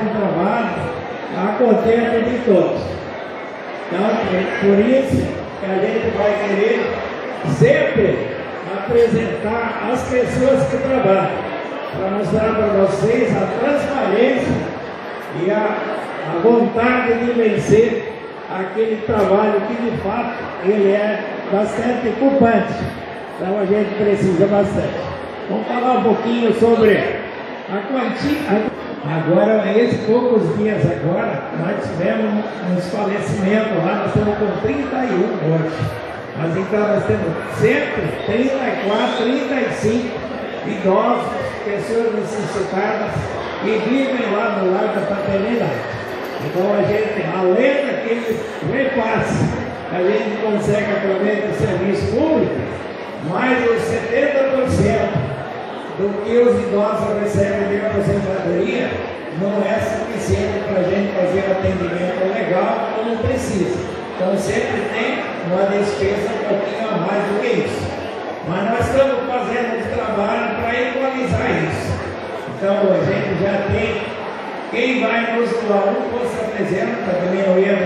trabalho a contento de todos. Então, por isso que a gente vai querer sempre apresentar as pessoas que trabalham, para mostrar para vocês a transparência e a, a vontade de vencer aquele trabalho que de fato ele é bastante ocupante. Então a gente precisa bastante. Vamos falar um pouquinho sobre a quantia. Agora, esses poucos dias agora, nós tivemos uns falecimentos lá, nós estamos com 31 mortes. Mas então nós temos 134, 35 idosos, pessoas necessitadas que vivem lá no lar da paternidade. Então a gente, além daquele repasse, a gente consegue através do serviço público, mais os 70% do que os idosos recebem de aposentadoria não é suficiente para a gente fazer atendimento legal como precisa. Então sempre tem uma despesa um pouquinho a mais do que isso. Mas nós estamos fazendo um trabalho para equalizar isso. Então a gente já tem quem vai nos doar um, com certeza, também não ia